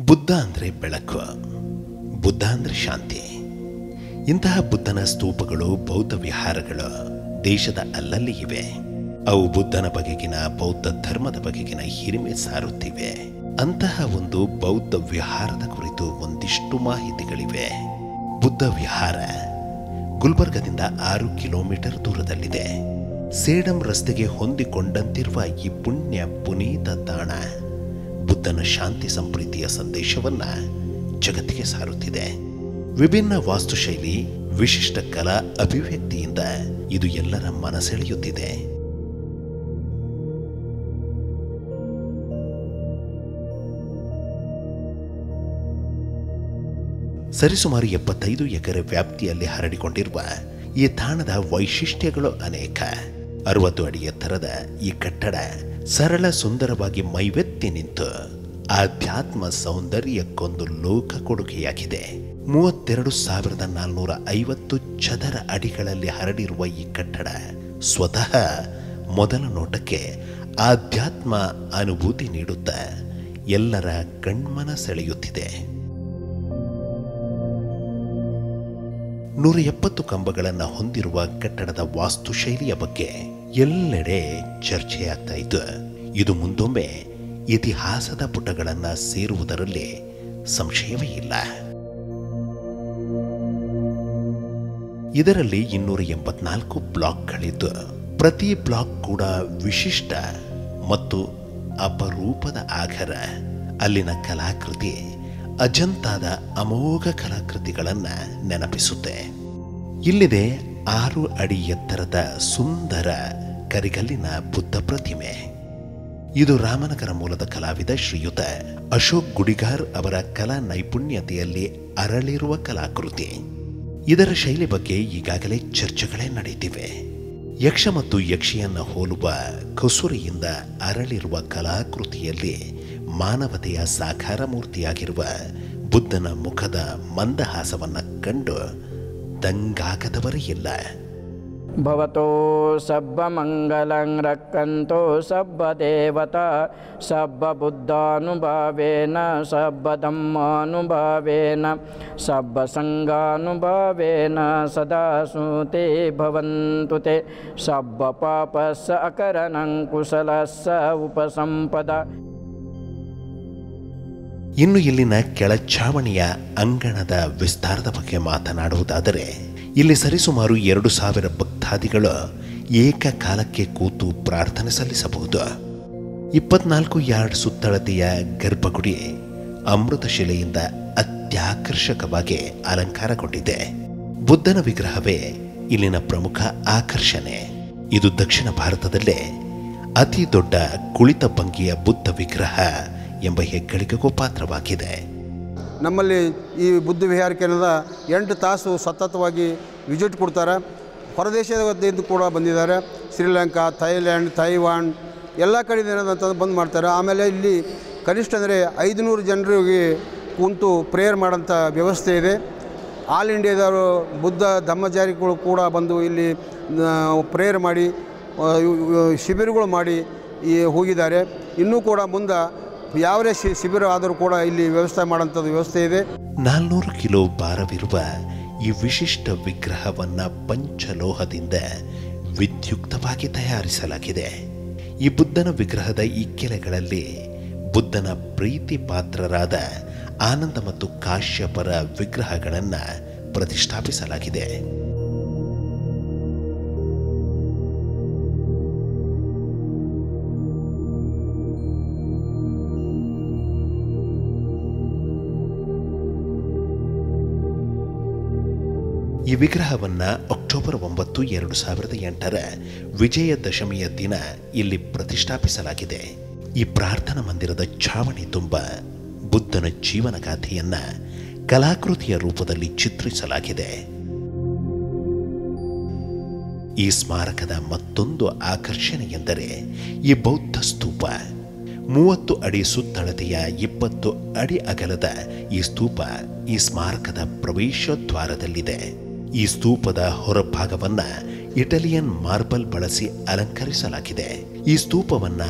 ಬುದ್ಧ ಅಂದರೆ ಬೆಳಕು, ಬುದ್ಧ ಅಂದರೆ ಶಾಂತಿ. ಇಂತಹ ಬುದ್ಧನ ಸ್ತೂಪಗಳು, ಬೌದ್ಧ ವಿಹಾರಗಳು ದೇಶದ ಅಲ್ಲಲ್ಲಿ ಇವೆ. ಅವು ಬುದ್ಧನ ಬಗೆಗಿನ, ಬೌದ್ಧ ಧರ್ಮದ ಬಗೆಗಿನ ಹಿರಿಮೆ ಸಾರುತ್ತಿವೆ. ಅಂತಹ ಒಂದು ಬೌದ್ಧ ವಿಹಾರದ ಕುರಿತು ಒಂದಿಷ್ಟು ಮಾಹಿತಿಗಳಿವೆ. ಬುದ್ಧ ವಿಹಾರ ಗುಲ್ಬರ್ಗದಿಂದ ಆರು ಕಿಲೋಮೀಟರ್ ದೂರದಲ್ಲಿದೆ. ಸೇಡಂ ರಸ್ತೆಗೆ ಹೊಂದಿಕೊಂಡಂತಿರುವ ಈ ಪುಣ್ಯ ಪುನೀತ ತಾಣ. ಬುದ್ಧನ ಶಾಂತಿ ಸಂಪ್ರೀತಿಯ ಸಂದೇಶವನ್ನ ಜಗತ್ತಿಗೆ ಸಾರುತ್ತಿದೆ. ವಿಭಿನ್ನ ವಾಸ್ತುಶೈಲಿ, ವಿಶಿಷ್ಟ ಕಲಾ ಅಭಿವ್ಯಕ್ತಿಯಿಂದ ಇದು ಎಲ್ಲರ ಮನಸೆಳೆಯುತ್ತಿದೆ. ಸರಿಸುಮಾರು ಎಪ್ಪತ್ತೈದು ಎಕರೆ ವ್ಯಾಪ್ತಿಯಲ್ಲಿ ಹರಡಿಕೊಂಡಿರುವ ಈ ತಾಣದ ವೈಶಿಷ್ಟ್ಯಗಳು ಅನೇಕ. ಅರವತ್ತು ಅಡಿ ಎತ್ತರದ ಈ ಕಟ್ಟಡ ಸರಳ ಸುಂದರವಾಗಿ ಮೈವೆತ್ತಿ ನಿಂತು ಆಧ್ಯಾತ್ಮ ಸೌಂದರ್ಯಕ್ಕೊಂದು ಲೋಕ ಕೊಡುಗೆಯಾಗಿದೆ. ಮೂವತ್ತೆರಡು ಸಾವಿರದ ನಾಲ್ನೂರ ಐವತ್ತು ಚದರ ಅಡಿಗಳಲ್ಲಿ ಹರಡಿರುವ ಈ ಕಟ್ಟಡ ಸ್ವತಃ ಮೊದಲ ನೋಟಕ್ಕೆ ಆಧ್ಯಾತ್ಮ ಅನುಭೂತಿ ನೀಡುತ್ತಾ ಎಲ್ಲರ ಕಣ್ಮನ ಸೆಳೆಯುತ್ತಿದೆ ನೂರ ಎಪ್ಪತ್ತು ಕಂಬಗಳನ್ನು ಹೊಂದಿರುವ ಕಟ್ಟಡದ ವಾಸ್ತುಶೈಲಿಯ ಬಗ್ಗೆ ಎಲ್ಲೆಡೆ ಚರ್ಚೆಯಾಗ್ತಾ ಇತ್ತು. ಇದು ಮುಂದೊಮ್ಮೆ ಇತಿಹಾಸದ ಪುಟಗಳನ್ನ ಸೇರುವುದರಲ್ಲಿ ಸಂಶಯವೇ ಇಲ್ಲ. ಇದರಲ್ಲಿ ಇನ್ನೂರ ಎಂಬತ್ನಾಲ್ಕು ಬ್ಲಾಕ್ಗಳಿದ್ದು, ಪ್ರತಿ ಬ್ಲಾಕ್ ಕೂಡ ವಿಶಿಷ್ಟ ಮತ್ತು ಅಪರೂಪದ ಆಘರ ಅಲ್ಲಿನ ಕಲಾಕೃತಿ ಅಜಂತಾದ ಅಮೋಘ ಕಲಾಕೃತಿಗಳನ್ನ ನೆನಪಿಸುತ್ತೆ. ಇಲ್ಲಿದೆ ಆರು ಅಡಿ ಎತ್ತರದ ಸುಂದರ ಕರಿಗಲ್ಲಿನ ಬುದ್ಧ ಪ್ರತಿಮೆ. ಇದು ರಾಮನಗರ ಮೂಲದ ಕಲಾವಿದ ಶ್ರೀಯುತ ಅಶೋಕ್ ಗುಡಿಗಾರ್ ಅವರ ಕಲಾ ನೈಪುಣ್ಯತೆಯಲ್ಲಿ ಅರಳಿರುವ ಕಲಾಕೃತಿ. ಇದರ ಶೈಲಿ ಬಗ್ಗೆ ಈಗಾಗಲೇ ಚರ್ಚೆಗಳೇ ನಡೆಯುತ್ತಿವೆ ಯಕ್ಷ ಮತ್ತು ಯಕ್ಷಿಯನ್ನ ಹೋಲುವ ಕಸುರಿಯಿಂದ ಅರಳಿರುವ ಕಲಾಕೃತಿಯಲ್ಲಿ ಮಾನವತೆಯ ಸಾಕಾರ ಮೂರ್ತಿಯಾಗಿರುವ ಬುದ್ಧನ ಮುಖದ ಮಂದಹಾಸವನ್ನ ಕಂಡು ದಂಗಾಗದವರೇ ಇಲ್ಲ भवतो सब्बमङ्गलं रक्षन्तो सब्बदेवता सब्बबुद्धानुभावेन सब्बधम्मानुभावेन सब्बसङ्गानुभावेन सदा सुते भवन्तु ते सब्बपापस्य अकरणं कुशलस्य उपसम्पदा ಇನ್ನು ಇಲ್ಲಿನ ಕೆಳ ಛಾವಣಿಯ ಅಂಗಣದ ವಿಸ್ತಾರದ ಬಗ್ಗೆ ಮಾತನಾಡುವುದಾದರೆ, ಇಲ್ಲಿ ಸರಿಸುಮಾರು ಎರಡು ಸಾವಿರ ಭಕ್ತಾದಿಗಳು ಏಕಕಾಲಕ್ಕೆ ಕೂತು ಪ್ರಾರ್ಥನೆ ಸಲ್ಲಿಸಬಹುದು. ಇಪ್ಪತ್ನಾಲ್ಕು ಯಾರ್ಡ್ ಸುತ್ತಳತೆಯ ಗರ್ಭಗುಡಿ ಅಮೃತ ಶಿಲೆಯಿಂದ ಅತ್ಯಾಕರ್ಷಕವಾಗಿ ಅಲಂಕಾರಗೊಂಡಿದೆ. ಬುದ್ಧನ ವಿಗ್ರಹವೇ ಇಲ್ಲಿನ ಪ್ರಮುಖ ಆಕರ್ಷಣೆ. ಇದು ದಕ್ಷಿಣ ಭಾರತದಲ್ಲೇ ಅತಿ ದೊಡ್ಡ ಕುಳಿತ ಭಂಗಿಯ ಬುದ್ಧ ವಿಗ್ರಹ ಎಂಬ ಹೆಗ್ಗಳಿಕೆಗೂ ಪಾತ್ರವಾಗಿದೆ. ನಮ್ಮಲ್ಲಿ ಈ ಬುದ್ಧ ವಿಹಾರ ಕೇಂದ್ರದ ಎಂಟು ತಾಸು ಸತತವಾಗಿ ವಿಸಿಟ್ ಕೊಡ್ತಾರೆ. ಹೊರದೇಶದಿಂದ ಕೂಡ ಬಂದಿದ್ದಾರೆ. ಶ್ರೀಲಂಕಾ, ಥೈಲ್ಯಾಂಡ್, ತೈವಾನ್ ಎಲ್ಲ ಕಡೆಯಿಂದ ಬಂದು ಮಾಡ್ತಾರೆ. ಆಮೇಲೆ ಇಲ್ಲಿ ಕನಿಷ್ಠ ಅಂದರೆ ಐದುನೂರು ಜನರಿಗೆ ಕುಂತು ಪ್ರೇಯರ್ ಮಾಡೋಂಥ ವ್ಯವಸ್ಥೆ ಇದೆ. ಆಲ್ ಇಂಡಿಯಾದವರು ಬುದ್ಧ ಧಮ್ಮಚಾರಿಗಳು ಕೂಡ ಬಂದು ಇಲ್ಲಿ ಪ್ರೇಯರ್ ಮಾಡಿ ಶಿಬಿರಗಳು ಮಾಡಿ ಈ ಹೋಗಿದ್ದಾರೆ. ಇನ್ನೂ ಕೂಡ ಮುಂದೆ ಯಾವುದೇ ಶಿಬಿರ ಆದರೂ ಕೂಡ ಇಲ್ಲಿ ವ್ಯವಸ್ಥೆ ಮಾಡೋಂಥದ್ದು ವ್ಯವಸ್ಥೆ ಇದೆ. ನಾಲ್ನೂರು ಕಿಲೋ ಭಾರವಿರುವ ಈ ವಿಶಿಷ್ಟ ವಿಗ್ರಹವನ್ನ ಪಂಚಲೋಹದಿಂದ ವಿದ್ಯುಕ್ತವಾಗಿ ತಯಾರಿಸಲಾಗಿದೆ. ಈ ಬುದ್ಧನ ವಿಗ್ರಹದ ಇಕ್ಕೆಲೆಗಳಲ್ಲಿ ಬುದ್ಧನ ಪ್ರೀತಿ ಪಾತ್ರರಾದ ಆನಂದ ಮತ್ತು ಕಾಶ್ಯಪರ ವಿಗ್ರಹಗಳನ್ನು ಪ್ರತಿಷ್ಠಾಪಿಸಲಾಗಿದೆ. ಈ ವಿಗ್ರಹವನ್ನು ಅಕ್ಟೋಬರ್ ಒಂಬತ್ತು, ಎರಡು ಸಾವಿರದ ಎಂಟರ ವಿಜಯದಶಮಿಯ ದಿನ ಇಲ್ಲಿ ಪ್ರತಿಷ್ಠಾಪಿಸಲಾಗಿದೆ. ಈ ಪ್ರಾರ್ಥನಾ ಮಂದಿರದ ಛಾವಣಿ ತುಂಬ. ಬುದ್ಧನ ಜೀವನ ಗಾಥೆಯನ್ನ ಕಲಾಕೃತಿಯ ರೂಪದಲ್ಲಿ ಚಿತ್ರಿಸಲಾಗಿದೆ. ಈ ಸ್ಮಾರಕದ ಮತ್ತೊಂದು ಆಕರ್ಷಣೆ ಎಂದರೆ ಈ ಬೌದ್ಧ ಸ್ತೂಪ. ಮೂವತ್ತು ಅಡಿ ಸುತ್ತಳತೆಯ ಇಪ್ಪತ್ತು ಅಡಿ ಅಗಲದ ಈ ಸ್ತೂಪ ಈ ಸ್ಮಾರಕದ ಪ್ರವೇಶ ದ್ವಾರದಲ್ಲಿದೆ. ಈ ಸ್ತೂಪದ ಹೊರಭಾಗವನ್ನ ಇಟಾಲಿಯನ್ ಮಾರ್ಬಲ್ ಬಳಸಿ ಅಲಂಕರಿಸಲಾಗಿದೆ. ಈ ಸ್ತೂಪವನ್ನ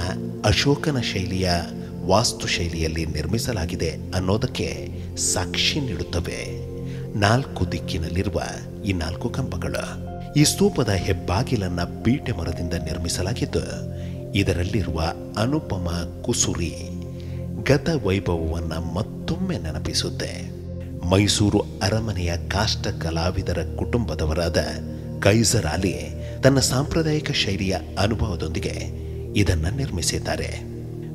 ಅಶೋಕನ ಶೈಲಿಯ ವಾಸ್ತುಶೈಲಿಯಲ್ಲಿ ನಿರ್ಮಿಸಲಾಗಿದೆ ಅನ್ನೋದಕ್ಕೆ ಸಾಕ್ಷಿ ನೀಡುತ್ತವೆ. ನಾಲ್ಕು ದಿಕ್ಕಿನಲ್ಲಿರುವ ಈ ನಾಲ್ಕು ಕಂಬಗಳು. ಈ ಸ್ತೂಪದ ಹೆಬ್ಬಾಗಿಲನ್ನ ಬೀಟೆ ಮರದಿಂದ ನಿರ್ಮಿಸಲಾಗಿದ್ದು, ಇದರಲ್ಲಿರುವ ಅನುಪಮ ಕುಸುರಿ ಗತ ವೈಭವವನ್ನು ಮತ್ತೊಮ್ಮೆ ನೆನಪಿಸುತ್ತೆ. ಮೈಸೂರು ಅರಮನೆಯ ಕಾಷ್ಟ ಕಲಾವಿದರ ಕುಟುಂಬದವರಾದ ಕೈಸರ್ ಅಲಿ ತನ್ನ ಸಾಂಪ್ರದಾಯಿಕ ಶೈಲಿಯ ಅನುಭವದೊಂದಿಗೆ ಇದನ್ನು ನಿರ್ಮಿಸಿದ್ದಾರೆ.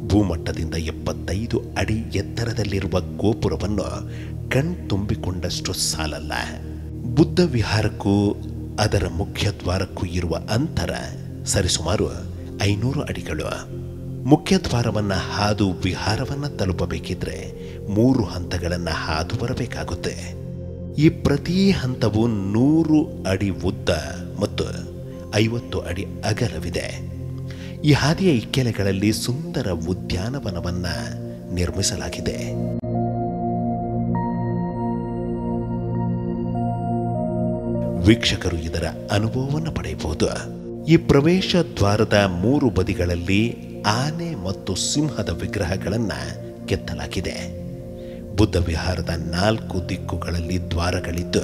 ಭೂಮಟ್ಟದಿಂದ ಎಪ್ಪತ್ತೈದು ಅಡಿ ಎತ್ತರದಲ್ಲಿರುವ ಗೋಪುರವನ್ನು ಕಣ್ತುಂಬಿಕೊಂಡಷ್ಟು ಸಾಲಲ್ಲ. ಬುದ್ಧ ವಿಹಾರಕ್ಕೂ ಅದರ ಮುಖ್ಯ ದ್ವಾರಕ್ಕೂ ಇರುವ ಅಂತರ ಸರಿಸುಮಾರು ಐನೂರು ಅಡಿಗಳು. ಮುಖ್ಯ ದ್ವಾರವನ್ನ ಹಾದು ವಿಹಾರವನ್ನ ತಲುಪಬೇಕಿದ್ರೆ ಮೂರು ಹಂತಗಳನ್ನು ಹಾದು ಬರಬೇಕಾಗುತ್ತೆ. ಈ ಪ್ರತಿ ಹಂತವು ನೂರು ಅಡಿ ಉದ್ದ ಮತ್ತು ಐವತ್ತು ಅಡಿ ಅಗಲವಿದೆ. ಈ ಹಾದಿಯ ಇಕ್ಕೆಲೆಗಳಲ್ಲಿ ಸುಂದರ ಉದ್ಯಾನವನವನ್ನ ನಿರ್ಮಿಸಲಾಗಿದೆ. ವೀಕ್ಷಕರು ಇದರ ಅನುಭವವನ್ನು ಪಡೆಯಬಹುದು. ಈ ಪ್ರವೇಶ ದ್ವಾರದ ಮೂರು ಬದಿಗಳಲ್ಲಿ ಆನೆ ಮತ್ತು ಸಿಂಹದ ವಿಗ್ರಹಗಳನ್ನು ಕೆತ್ತಲಾಗಿದೆ. ಬುದ್ಧ ವಿಹಾರದ ನಾಲ್ಕು ದಿಕ್ಕುಗಳಲ್ಲಿ ದ್ವಾರಗಳಿದ್ದು,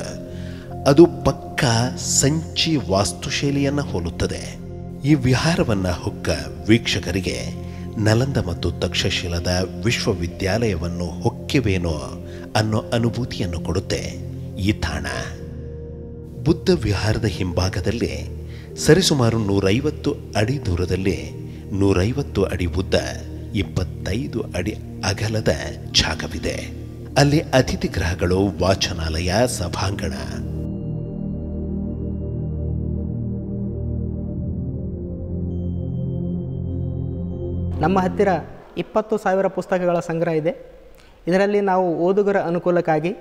ಅದು ಪಕ್ಕ ಸಂಚಿ ವಾಸ್ತುಶೈಲಿಯನ್ನು ಹೋಲುತ್ತದೆ. ಈ ವಿಹಾರವನ್ನು ಹೊಕ್ಕ ವೀಕ್ಷಕರಿಗೆ ನಲಂದ ಮತ್ತು ತಕ್ಷಶಿಲದ ವಿಶ್ವವಿದ್ಯಾಲಯವನ್ನು ಹೊಕ್ಕೆವೇನೋ ಅನ್ನೋ ಅನುಭೂತಿಯನ್ನು ಕೊಡುತ್ತೆ ಈ ತಾಣ. ಬುದ್ಧ ವಿಹಾರದ ಹಿಂಭಾಗದಲ್ಲಿ ಸರಿಸುಮಾರು ನೂರೈವತ್ತು ಅಡಿ ದೂರದಲ್ಲಿ ನೂರೈವತ್ತು ಅಡಿ ಉದ್ದ ಇಪ್ಪತ್ತೈದು ಅಡಿ ಅಗಲದ ಜಾಗವಿದೆ ಅಲ್ಲಿ ಅತಿಥಿ ಗೃಹಗಳು, ವಾಚನಾಲಯ, ಸಭಾಂಗಣ. ನಮ್ಮ ಹತ್ತಿರ ಇಪ್ಪತ್ತು ಸಾವಿರ ಪುಸ್ತಕಗಳ ಸಂಗ್ರಹ ಇದೆ. ಇದರಲ್ಲಿ ನಾವು ಓದುಗರ ಅನುಕೂಲಕ್ಕಾಗಿ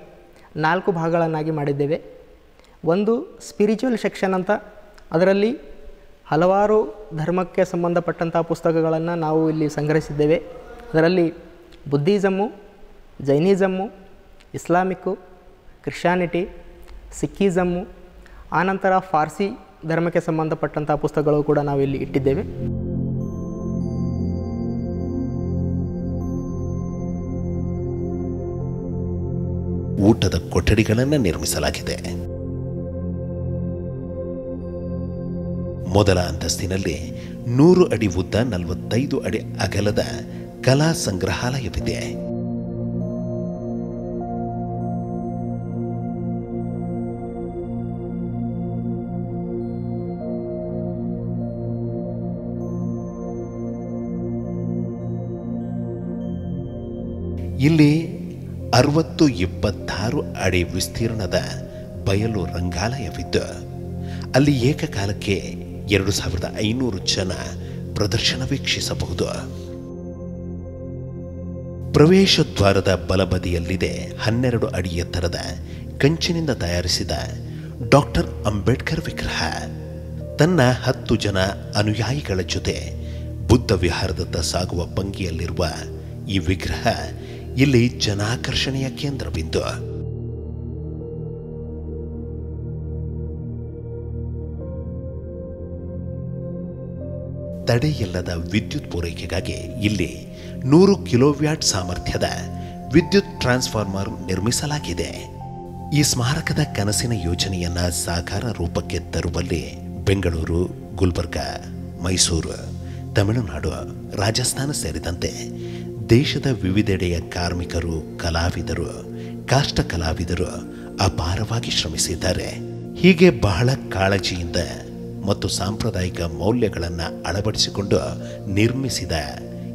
ನಾಲ್ಕು ಭಾಗಗಳನ್ನಾಗಿ ಮಾಡಿದ್ದೇವೆ. ಒಂದು ಸ್ಪಿರಿಚುವಲ್ ಸೆಕ್ಷನ್ ಅಂತ, ಅದರಲ್ಲಿ ಹಲವಾರು ಧರ್ಮಕ್ಕೆ ಸಂಬಂಧಪಟ್ಟಂಥ ಪುಸ್ತಕಗಳನ್ನು ನಾವು ಇಲ್ಲಿ ಸಂಗ್ರಹಿಸಿದ್ದೇವೆ. ಅದರಲ್ಲಿ ಬುದ್ಧಿಸಮ್ಮು, ಜೈನಿಸಮ್ಮು, ಇಸ್ಲಾಮಿಕ್ಕು ಕ್ರಿಶ್ಚಾನಿಟಿ ಸಿಕ್ಕಿಸಮ್ಮು ಆನಂತರ ಫಾರ್ಸಿ ಧರ್ಮಕ್ಕೆ ಸಂಬಂಧಪಟ್ಟಂಥ ಪುಸ್ತಕಗಳು ಕೂಡ ನಾವು ಇಲ್ಲಿ ಇಟ್ಟಿದ್ದೇವೆ. ಊಟದ ಕೊಠಡಿಗಳನ್ನು ನಿರ್ಮಿಸಲಾಗಿದೆ. ಮೊದಲ ಅಂತಸ್ತಿನಲ್ಲಿ ನೂರು ಅಡಿ ಉದ್ದ ನಲವತ್ತೈದು ಅಡಿ ಅಗಲದ ಕಲಾ ಸಂಗ್ರಹಾಲಯವಿದೆ. ಇಲ್ಲಿ ಅರವತ್ತು ಇಪ್ಪತ್ತಾರು ಅಡಿ ವಿಸ್ತೀರ್ಣದ ಬಯಲು ರಂಗಾಲಯವಿದ್ದು, ಅಲ್ಲಿ ಏಕಕಾಲಕ್ಕೆ ಎರಡು ಸಾವಿರದ ಐನೂರು ಜನ ಪ್ರದರ್ಶನ ವೀಕ್ಷಿಸಬಹುದು. ಪ್ರವೇಶ ದ್ವಾರದ ಬಲಬದಿಯಲ್ಲಿದೆ ಹನ್ನೆರಡು ಅಡಿ ಎತ್ತರದ ಕಂಚಿನಿಂದ ತಯಾರಿಸಿದ ಡಾಕ್ಟರ್ ಅಂಬೇಡ್ಕರ್ ವಿಗ್ರಹ. ತನ್ನ ಹತ್ತು ಜನ ಅನುಯಾಯಿಗಳ ಜೊತೆ ಬುದ್ಧ ವಿಹಾರದತ್ತ ಸಾಗುವ ಭಂಗಿಯಲ್ಲಿರುವ ಈ ವಿಗ್ರಹ ಇಲ್ಲಿ ಜನಾಕರ್ಷಣೆಯ ಕೇಂದ್ರಬಿಂದು. ತಡೆಯಿಲ್ಲದ ವಿದ್ಯುತ್ ಪೂರೈಕೆಗಾಗಿ ಇಲ್ಲಿ ನೂರು ಕಿಲೋವ್ಯಾಟ್ ಸಾಮರ್ಥ್ಯದ ವಿದ್ಯುತ್ ಟ್ರಾನ್ಸ್ಫಾರ್ಮರ್ ನಿರ್ಮಿಸಲಾಗಿದೆ. ಈ ಸ್ಮಾರಕದ ಕನಸಿನ ಯೋಜನೆಯನ್ನ ಸಾಕಾರ ರೂಪಕ್ಕೆ ತರುವಲ್ಲಿ ಬೆಂಗಳೂರು, ಗುಲ್ಬರ್ಗ, ಮೈಸೂರು, ತಮಿಳುನಾಡು, ರಾಜಸ್ಥಾನ ಸೇರಿದಂತೆ ದೇಶದ ವಿವಿಧೆಡೆಯ ಕಾರ್ಮಿಕರು, ಕಲಾವಿದರು ಕಾಷ್ಟ ಕಲಾವಿದರು ಅಪಾರವಾಗಿ ಶ್ರಮಿಸಿದ್ದಾರೆ. ಹೀಗೆ ಬಹಳ ಕಾಳಜಿಯಿಂದ ಮತ್ತು ಸಾಂಪ್ರದಾಯಿಕ ಮೌಲ್ಯಗಳನ್ನು ಅಳವಡಿಸಿಕೊಂಡು ನಿರ್ಮಿಸಿದ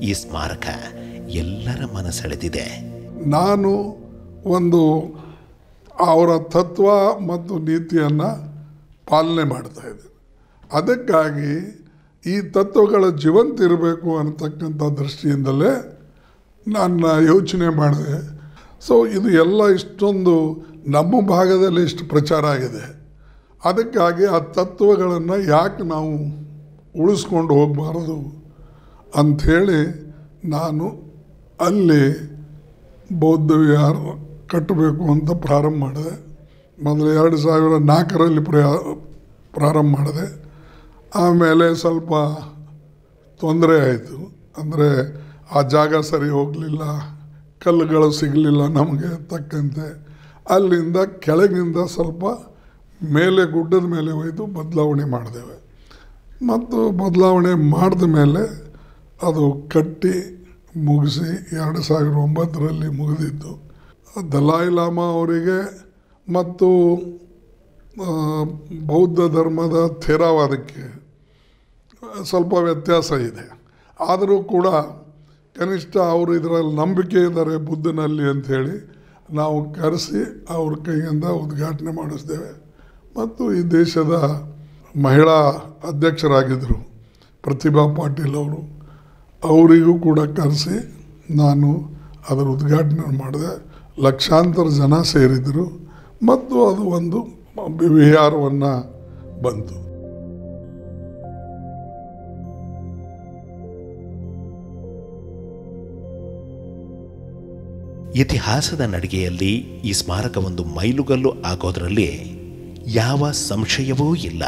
ಈ ಸ್ಮಾರಕ ಎಲ್ಲರ ಮನಸೆಳೆದಿದೆ. ನಾನು ಒಂದು ಅವರ ತತ್ವ ಮತ್ತು ನೀತಿಯನ್ನು ಪಾಲನೆ ಮಾಡ್ತಾ ಇದ್ದೇನೆ. ಅದಕ್ಕಾಗಿ ಈ ತತ್ವಗಳ ಜೀವಂತ ಇರಬೇಕು ಅನ್ನತಕ್ಕಂಥ ದೃಷ್ಟಿಯಿಂದಲೇ ನಾನು ಯೋಚನೆ ಮಾಡಿದೆ. ಸೊ ಇದು ಎಲ್ಲ ಇಷ್ಟೊಂದು ನಮ್ಮ ಭಾಗದಲ್ಲಿ ಇಷ್ಟು ಪ್ರಚಾರ ಆಗಿದೆ. ಅದಕ್ಕಾಗಿ ಆ ತತ್ವಗಳನ್ನು ಯಾಕೆ ನಾವು ಉಳಿಸ್ಕೊಂಡು ಹೋಗಬಾರದು ಅಂಥೇಳಿ ನಾನು ಅಲ್ಲಿ ಬೌದ್ಧ ವಿಹಾರ ಕಟ್ಟಬೇಕು ಅಂತ ಪ್ರಾರಂಭ ಮಾಡಿದೆ. ಮೊದಲು ಎರಡು ಸಾವಿರ ನಾಲ್ಕರಲ್ಲಿ ಪ್ರಯಾ ಪ್ರಾರಂಭ ಮಾಡಿದೆ. ಆಮೇಲೆ ಸ್ವಲ್ಪ ತೊಂದರೆ ಆಯಿತು. ಅಂದರೆ ಆ ಜಾಗ ಸರಿ ಹೋಗಲಿಲ್ಲ, ಕಲ್ಲುಗಳು ಸಿಗಲಿಲ್ಲ ನಮಗೆ ತಕ್ಕಂತೆ. ಅಲ್ಲಿಂದ ಕೆಳಗಿಂದ ಸ್ವಲ್ಪ ಮೇಲೆ ಗುಡ್ಡದ ಮೇಲೆ ಒಯ್ದು ಬದಲಾವಣೆ ಮಾಡಿದೆವು ಮತ್ತು ಬದಲಾವಣೆ ಮಾಡಿದ ಮೇಲೆ ಅದು ಕಟ್ಟಿ ಮುಗಿಸಿ ಎರಡು ಸಾವಿರದ ಒಂಬತ್ತರಲ್ಲಿ ಮುಗಿದಿತ್ತು ದಲಾಯಿ ಲಾಮಾ ಅವರಿಗೆ ಮತ್ತು ಬೌದ್ಧ ಧರ್ಮದ ಥೇರಾವಾದಕ್ಕೆ ಸ್ವಲ್ಪ ವ್ಯತ್ಯಾಸ ಇದೆ. ಆದರೂ ಕೂಡ ಕನಿಷ್ಠ ಅವರು ಇದರಲ್ಲಿ ನಂಬಿಕೆ ಇದ್ದಾರೆ ಬುದ್ಧನಲ್ಲಿ ಅಂಥೇಳಿ ನಾವು ಕರೆಸಿ ಅವ್ರ ಕೈಯಿಂದ ಉದ್ಘಾಟನೆ ಮಾಡಿಸ್ತೇವೆ. ಮತ್ತು ಈ ದೇಶದ ಮಹಿಳಾ ಅಧ್ಯಕ್ಷರಾಗಿದ್ದರು ಪ್ರತಿಭಾ ಪಾಟೀಲ್ ಅವರು. ಅವರಿಗೂ ಕೂಡ ಕರೆಸಿ ನಾನು ಅದರ ಉದ್ಘಾಟನೆ ಮಾಡಿದೆ. ಲಕ್ಷಾಂತರ ಜನ ಸೇರಿದರು ಮತ್ತು ಅದು ಒಂದು ವಿಹಾರವನ್ನು ಬಂತು. ಇತಿಹಾಸದ ನಡಿಗೆಯಲ್ಲಿ ಈ ಸ್ಮಾರಕ ಒಂದು ಮೈಲುಗಲ್ಲು ಆಗೋದರಲ್ಲಿ ಯಾವ ಸಂಶಯವೂ ಇಲ್ಲ.